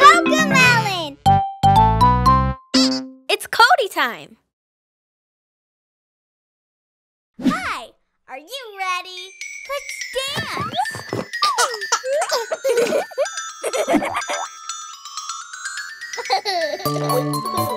Cocomelon! It's Cody time! Hi! Are you ready? Let's dance!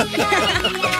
Yeah.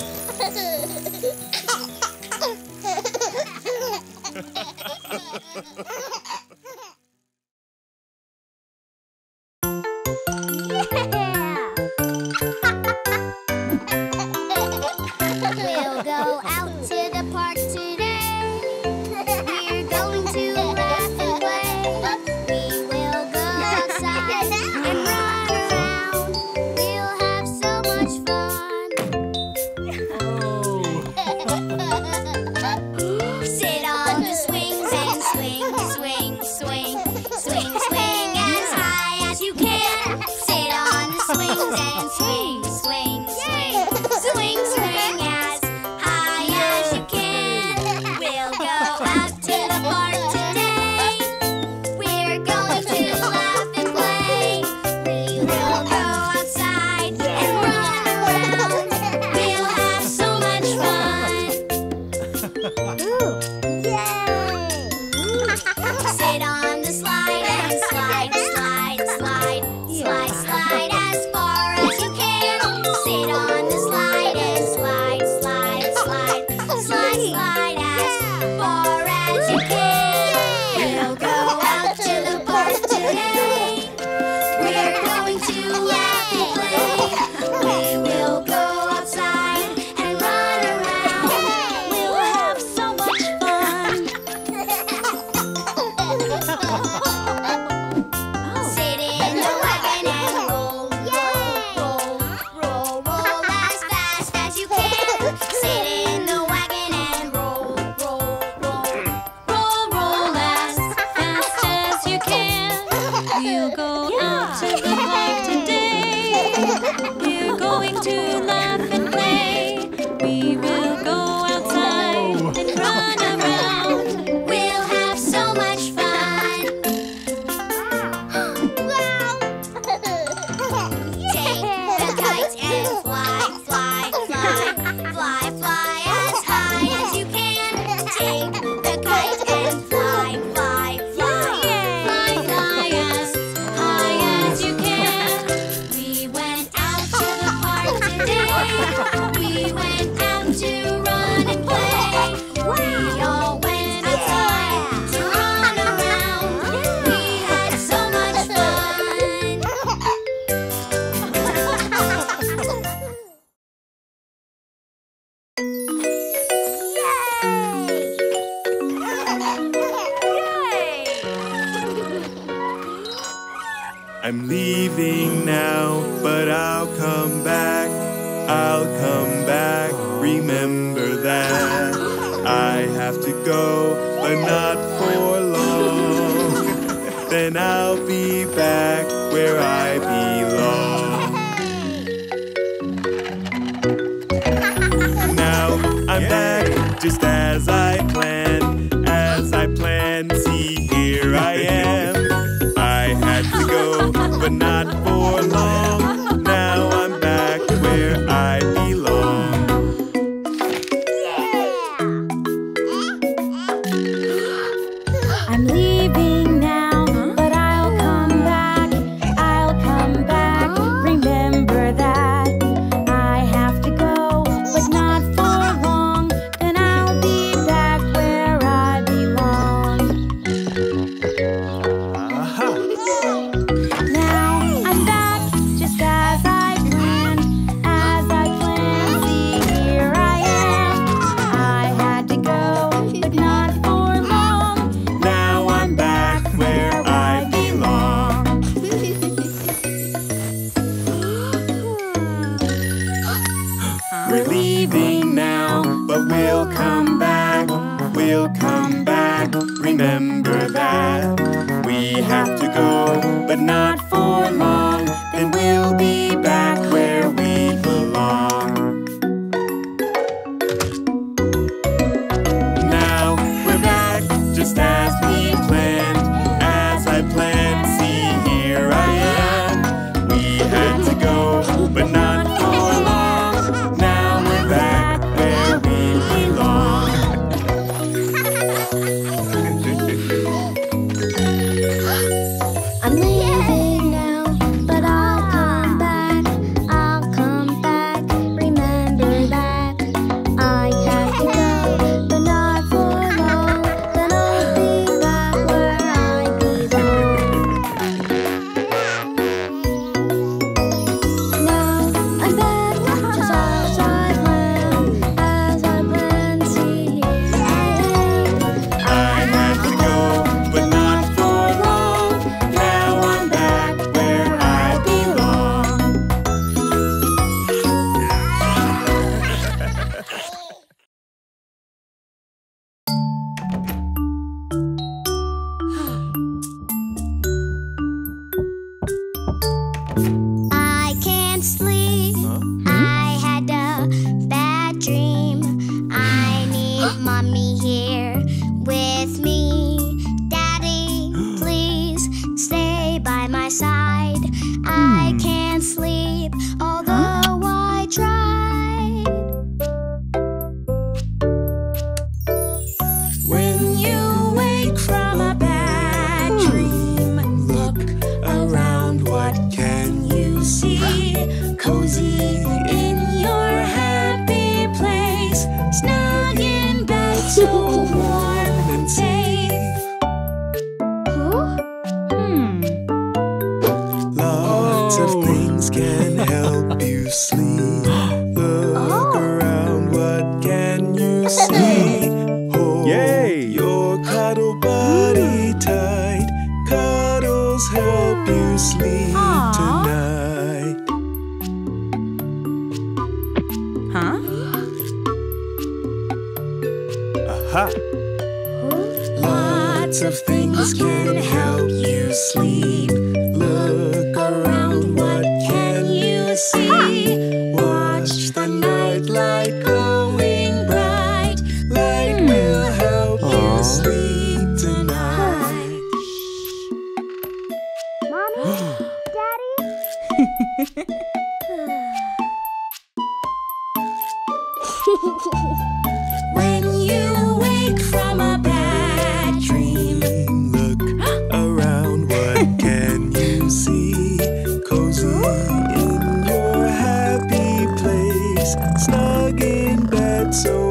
so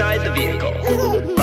inside the vehicle.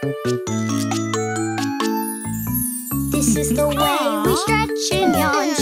This is the way we stretch and yawn.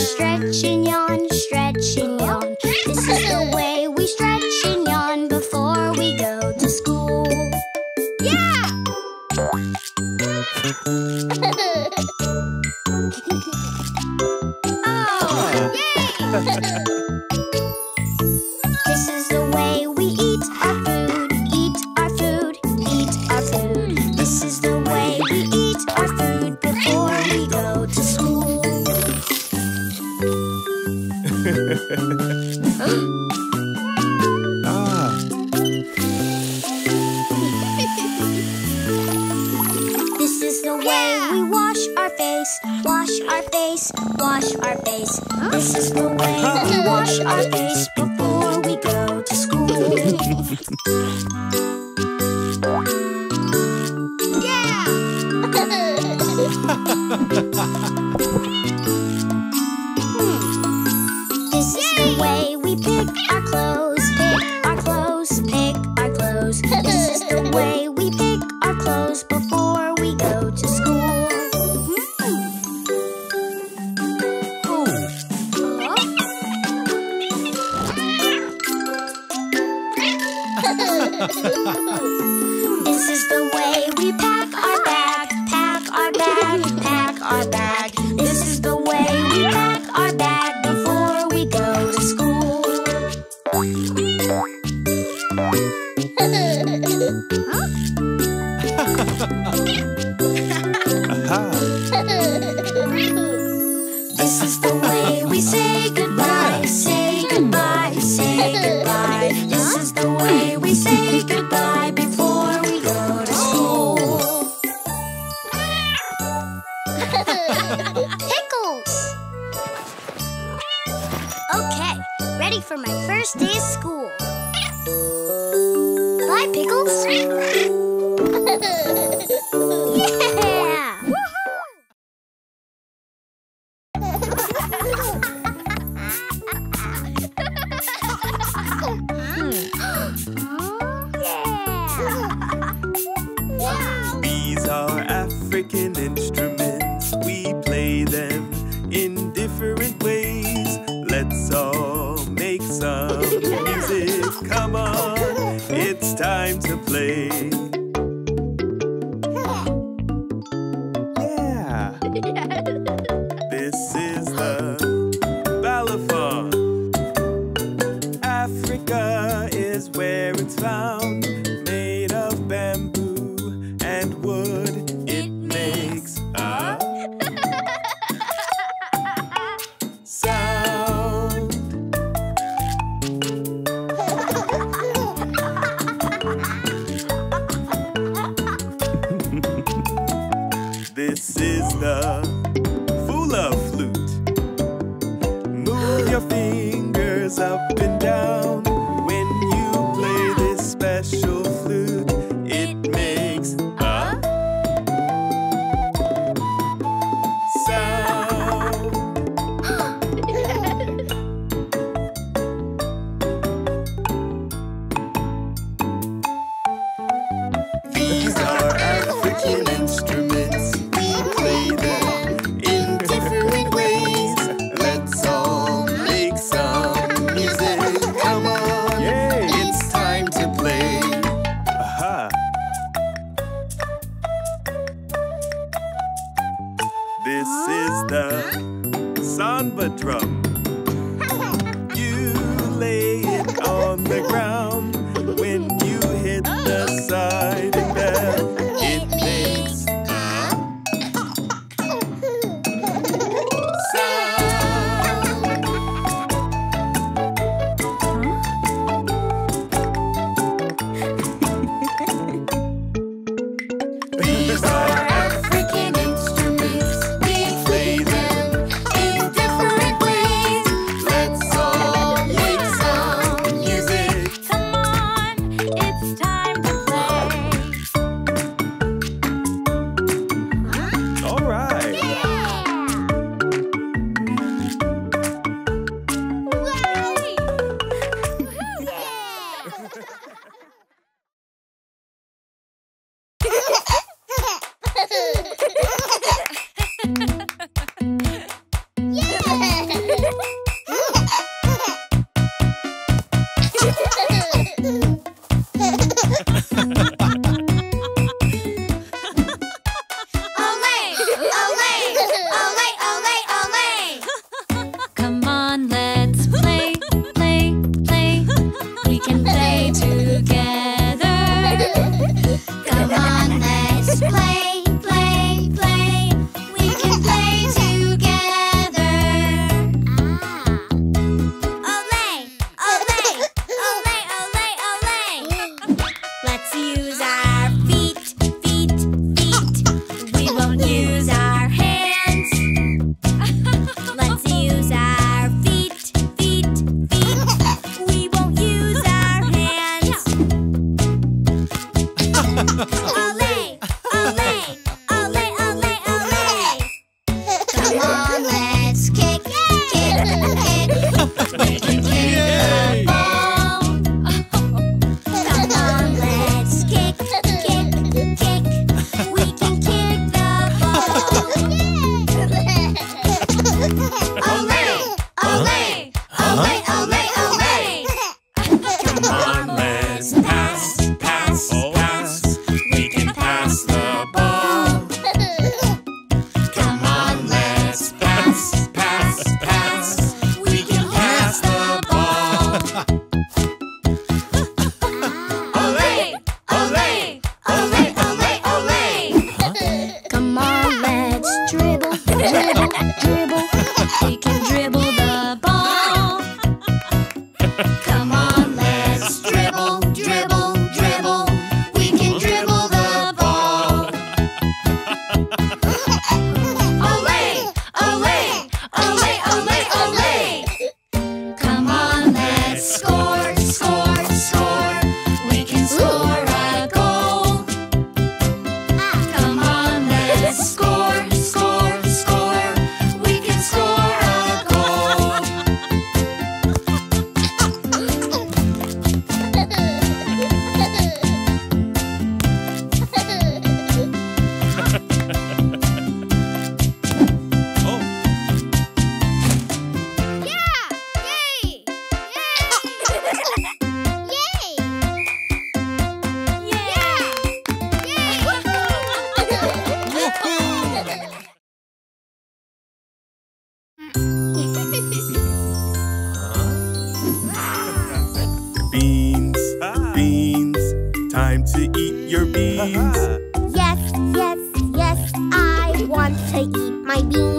Yes, yes, yes, I want to eat my beans.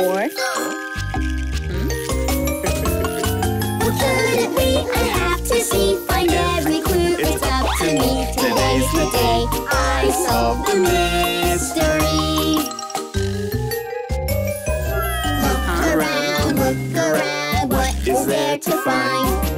before. It's up to me. Today's the day I solve the mystery. Look around, look around. What is there to find?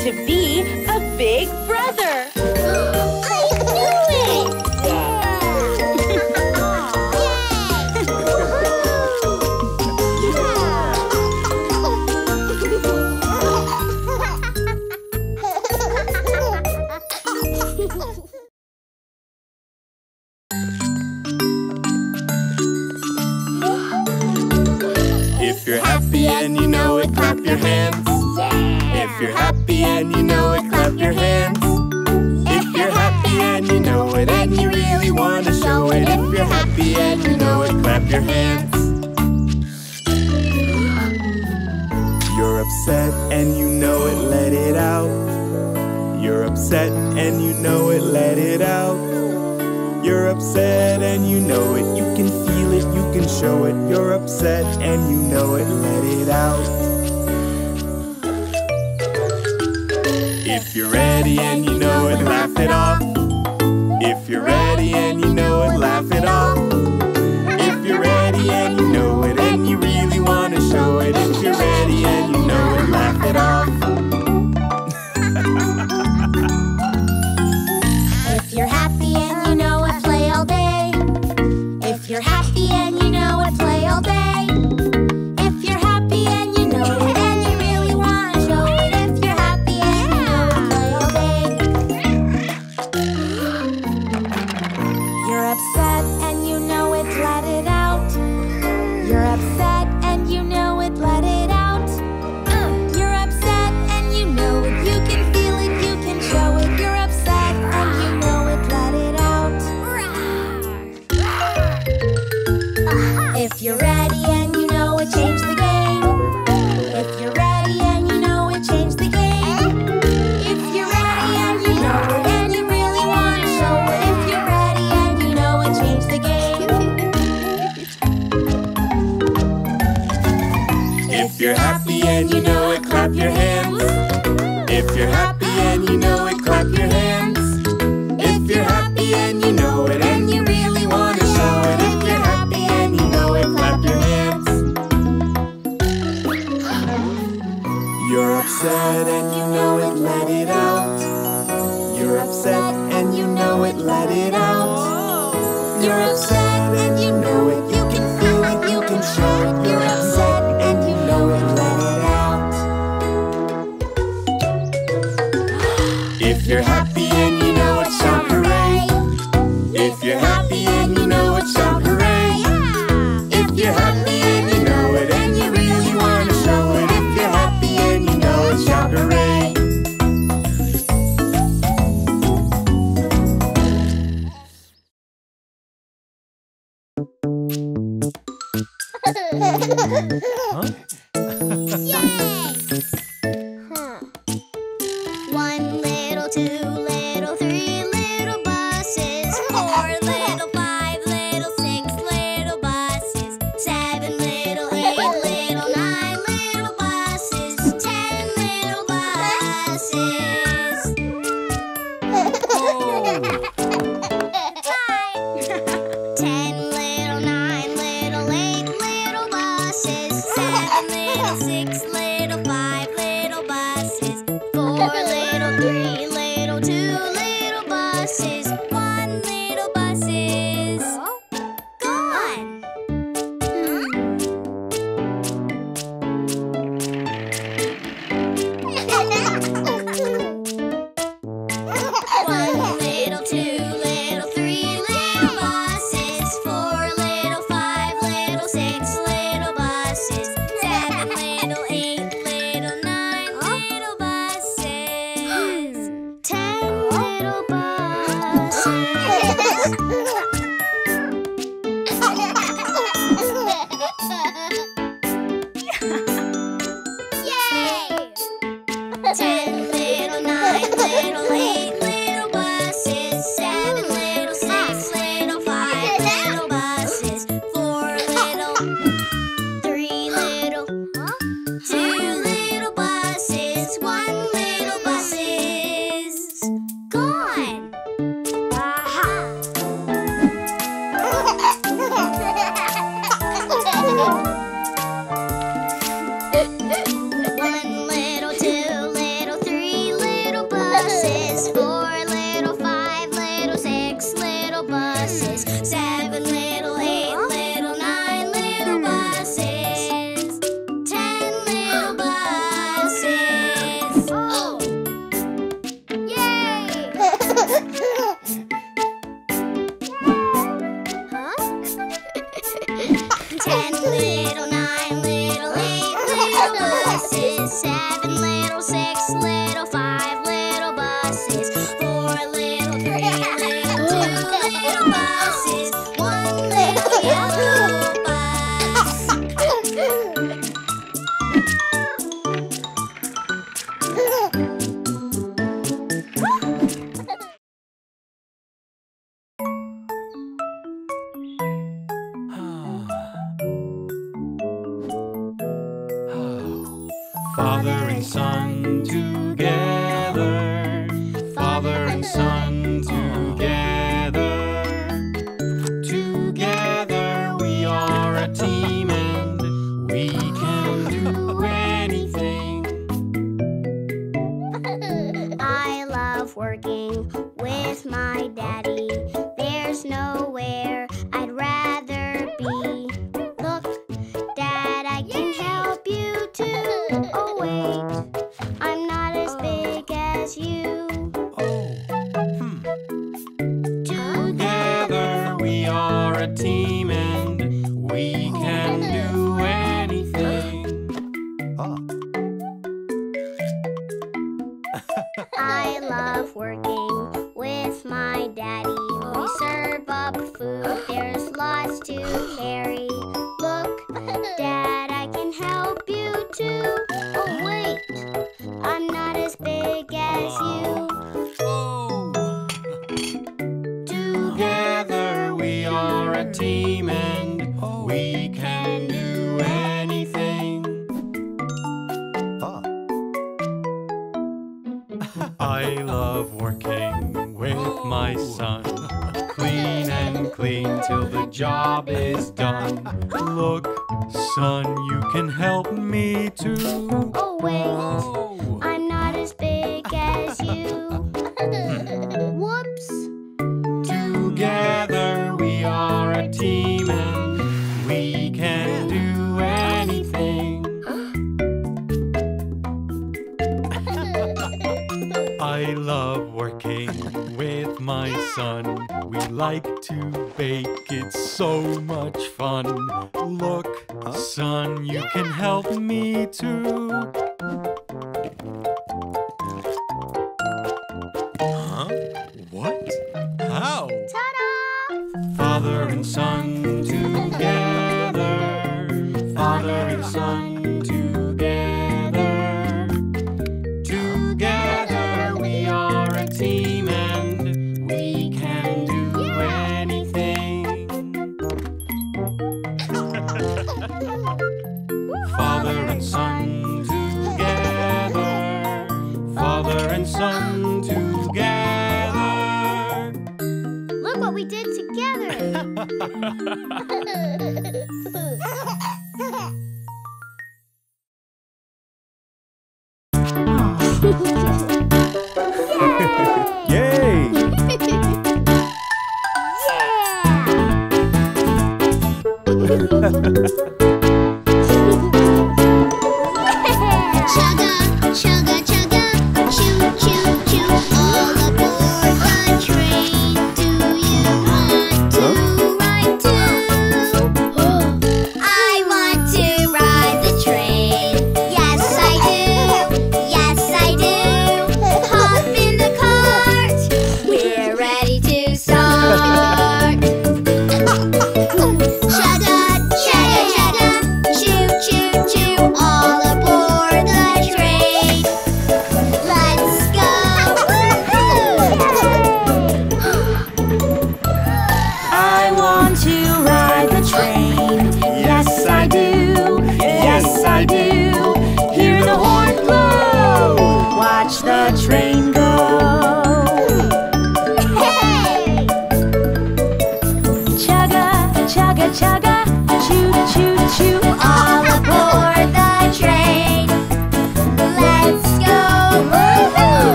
to be a big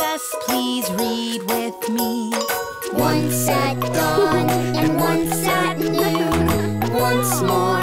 us please read with me? Once at dawn and once at noon, once more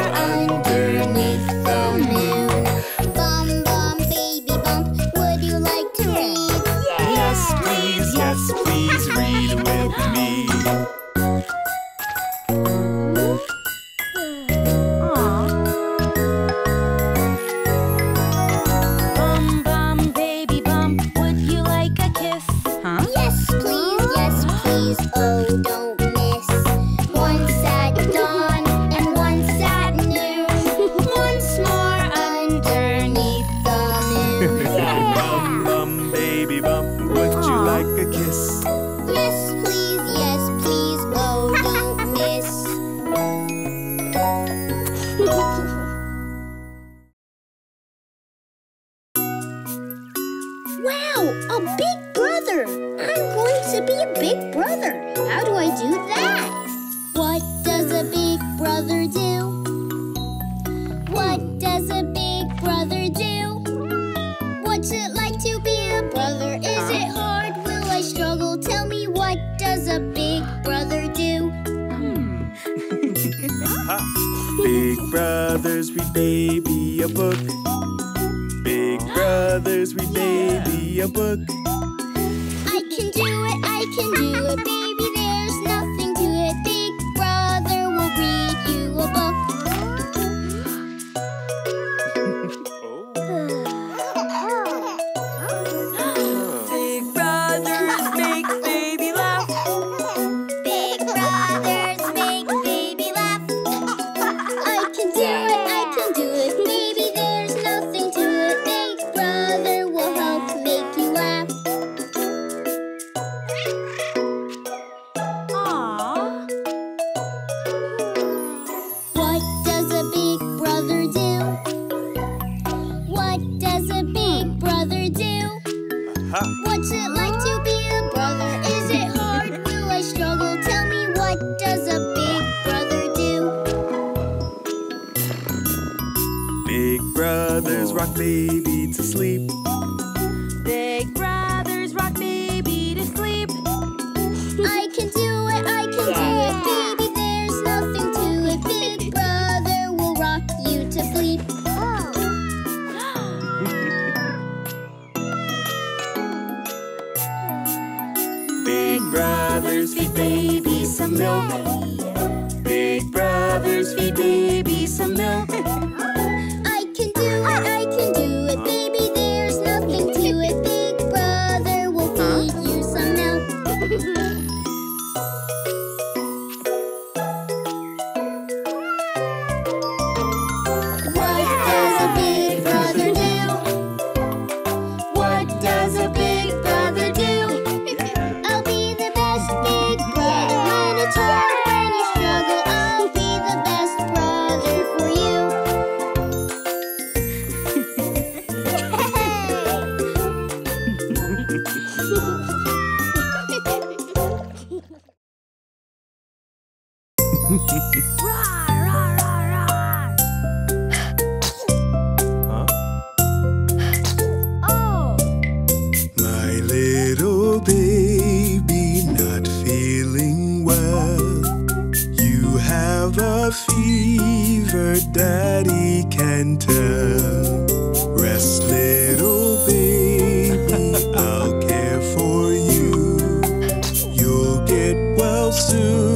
convert daddy he can tell. Rest, little baby, I'll care for you. You'll get well soon.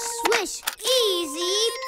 Swish, easy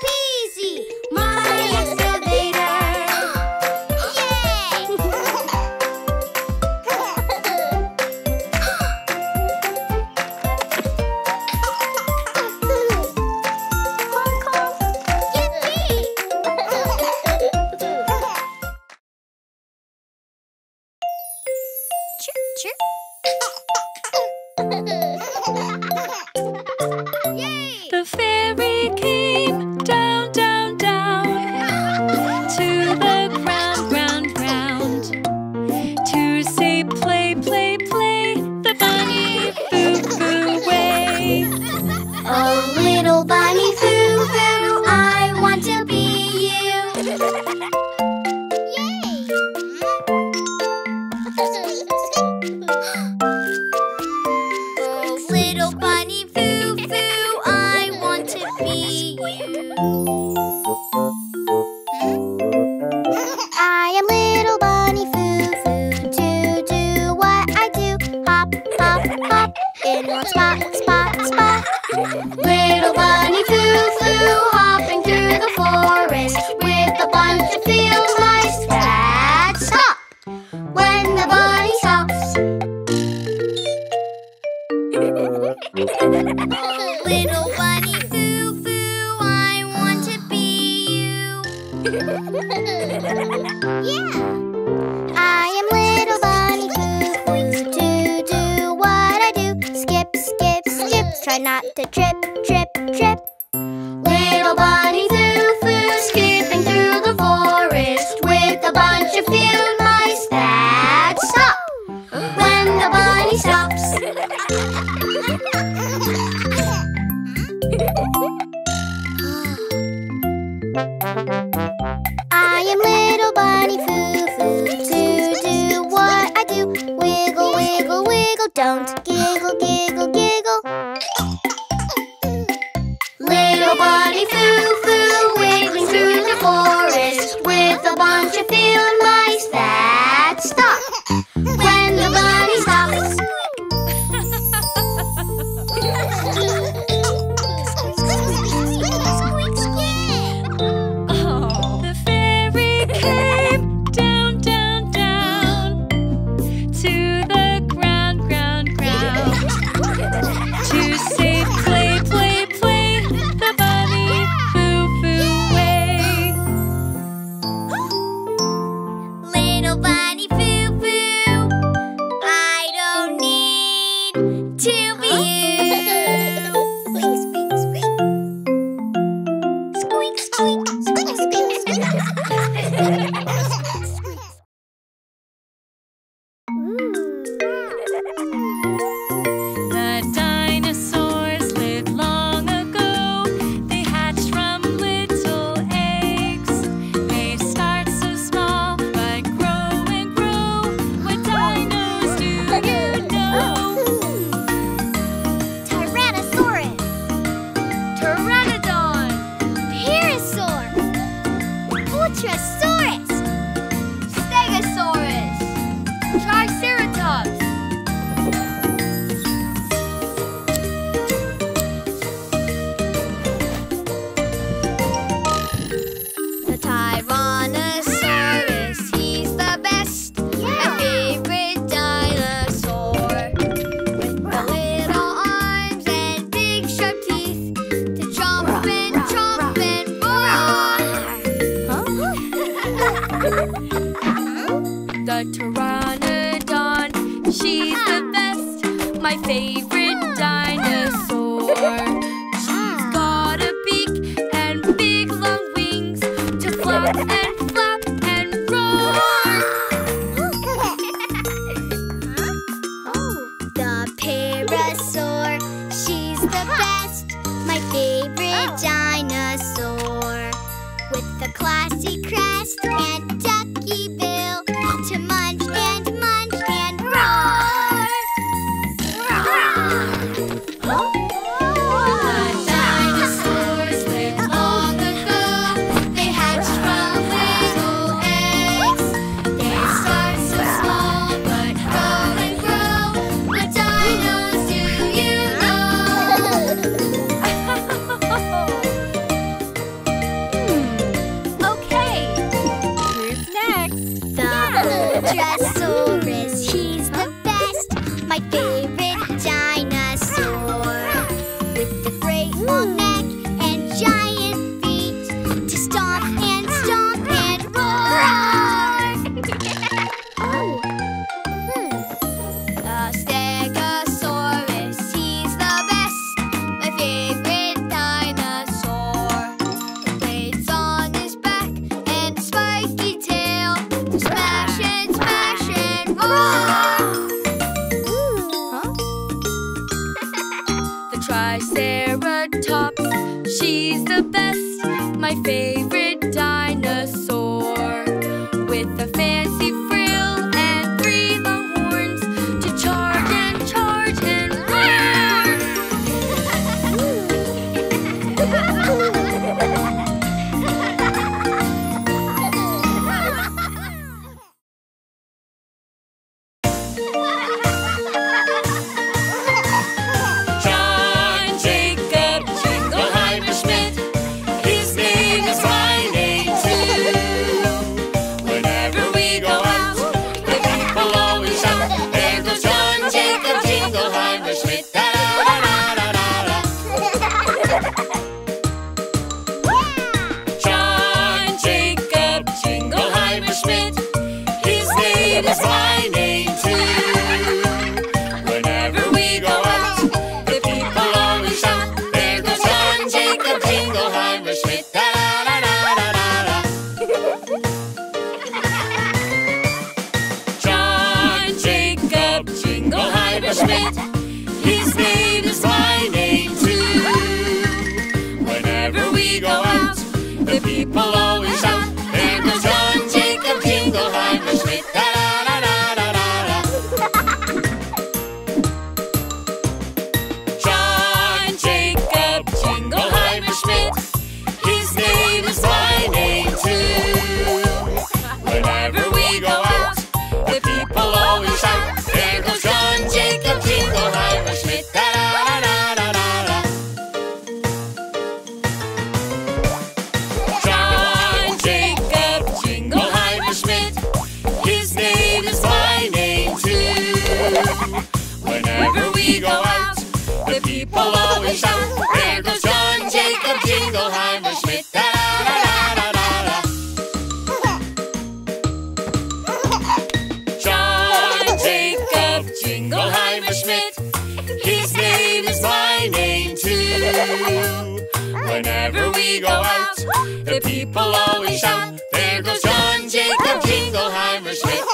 we go out. The people always shout, there goes John Jacob Jingleheimer Schmidt.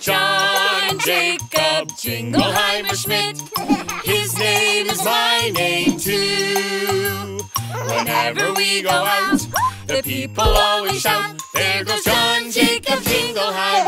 John Jacob Jingleheimer Schmidt. His name is my name too. Whenever we go out, the people always shout, there goes John Jacob Jingleheimer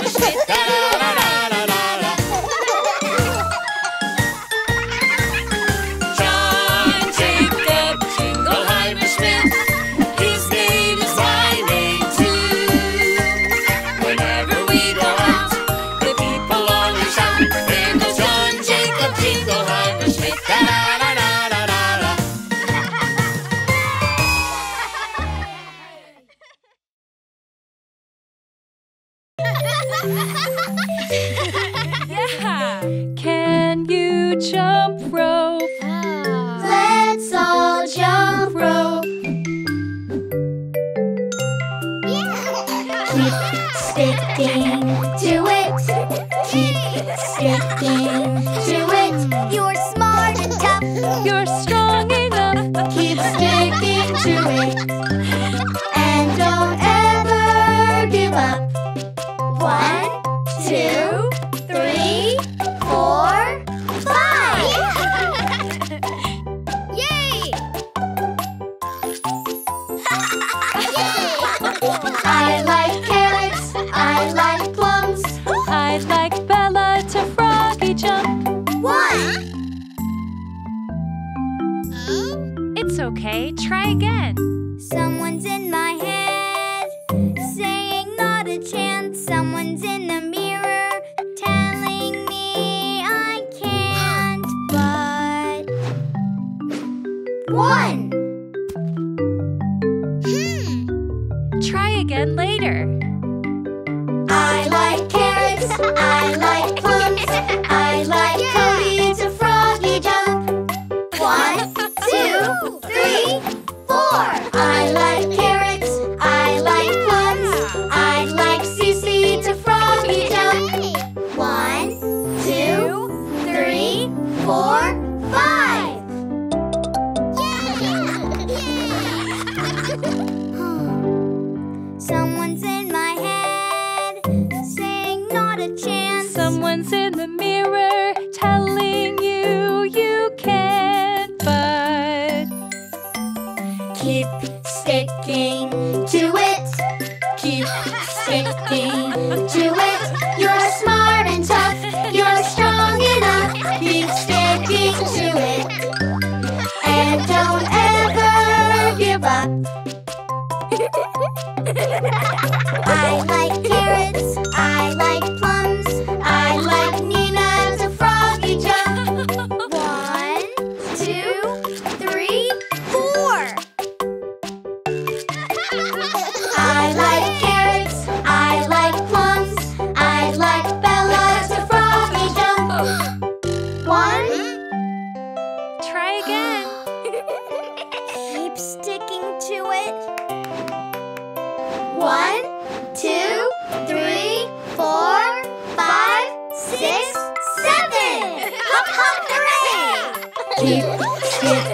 Hooray! Keep, skip,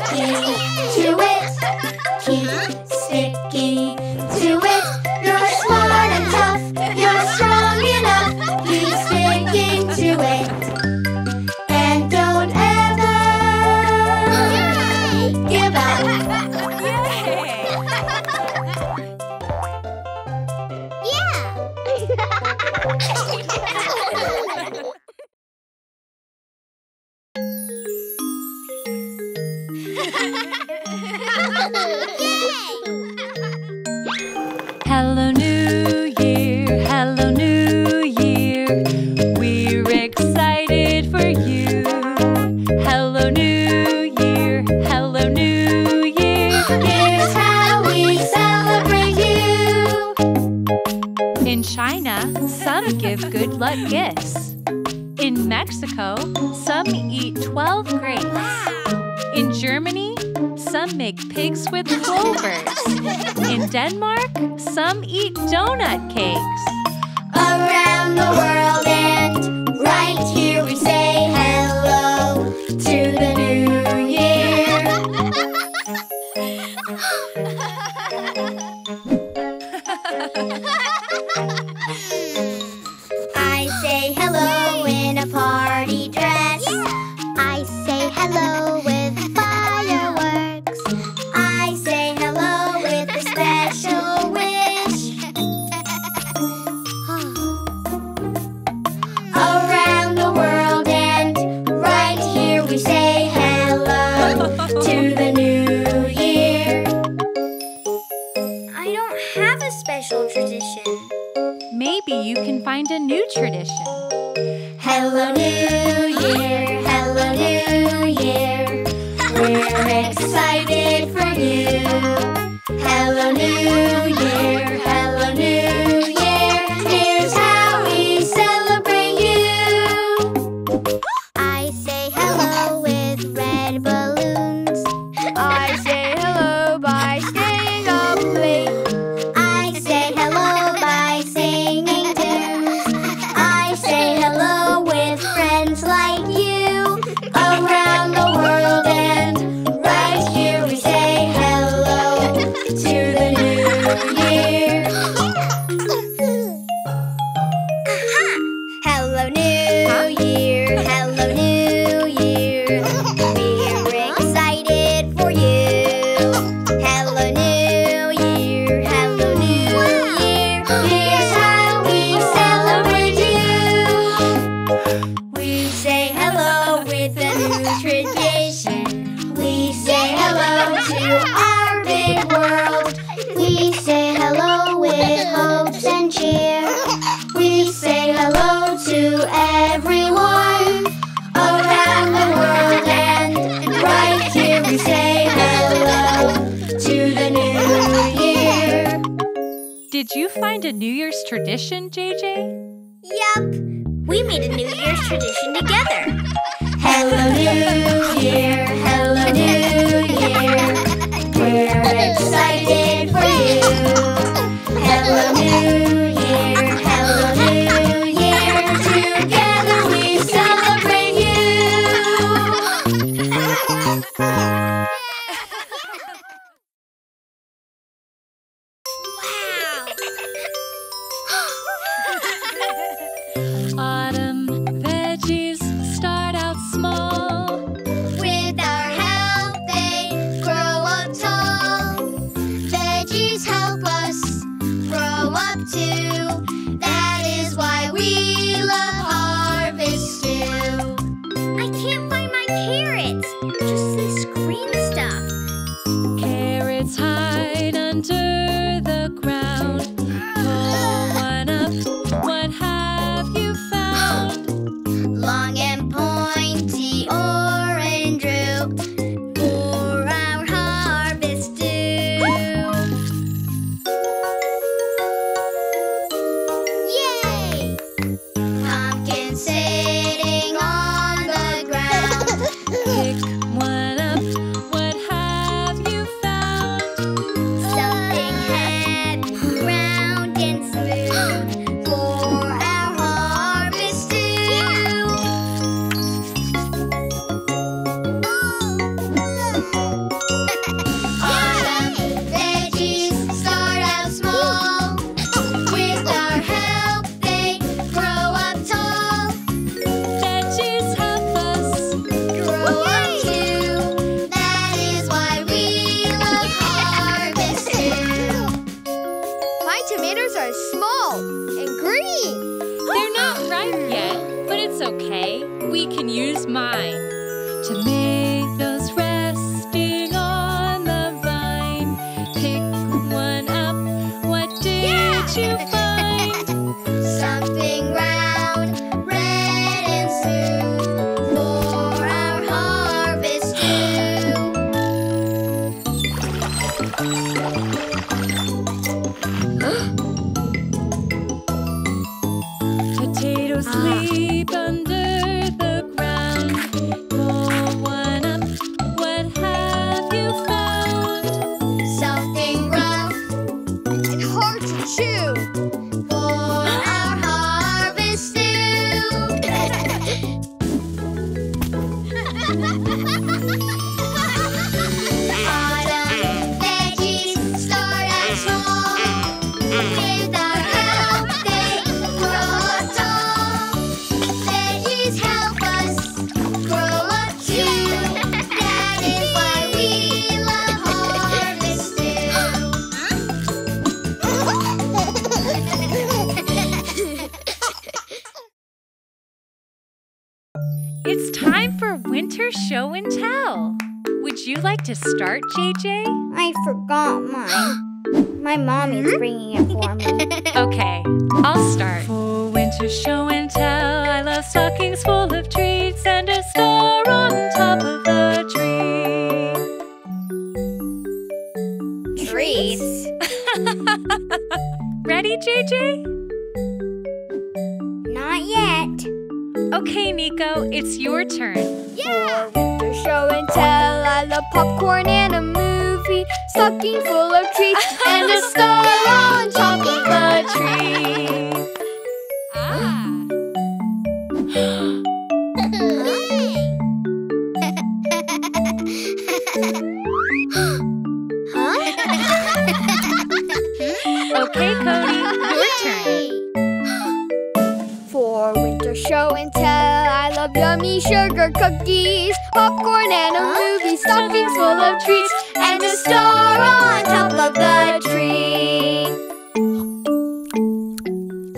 yummy sugar cookies, popcorn and a movie, stockings full of treats, and a star on top of the tree.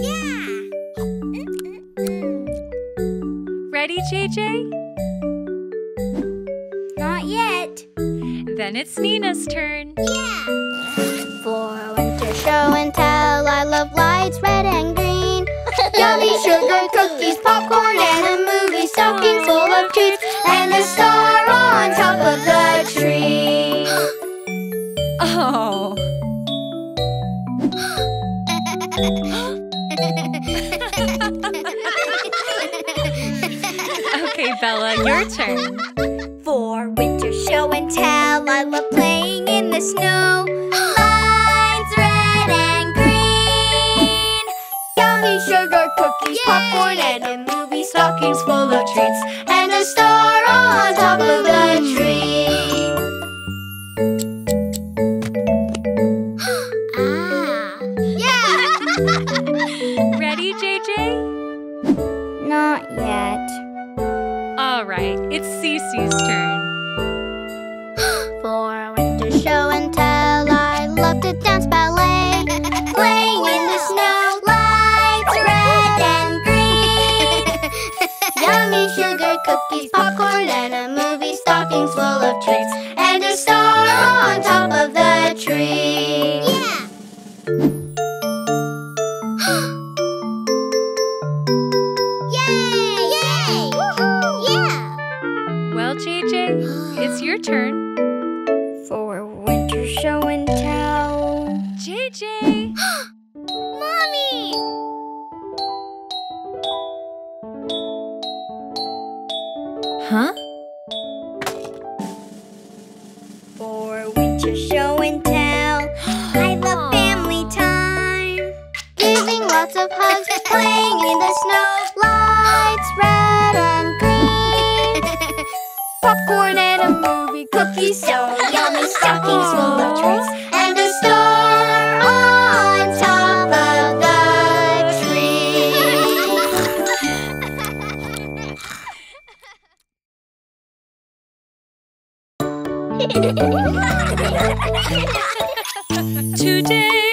Yeah! Ready, JJ? Not yet. Then it's Nina's turn. Yeah! For winter show and tell, I love lights red and green. Yummy sugar cookies, popcorn and a movie, stocking full of treats, and a star on top of the tree. Oh. Okay, Bella, your turn. For winter show and tell, I love playing in the snow. Sugar cookies, popcorn and a movie, stockings full of treats, and a star on top of the tree. ah. Yeah! Ready, JJ? Not yet. All right, it's Cece's turn. For cookies, show and tell. I love family time. Giving lots of hugs, playing in the snow. Lights red and green. Popcorn and a movie, cookies so yummy, stockings full of treats, Today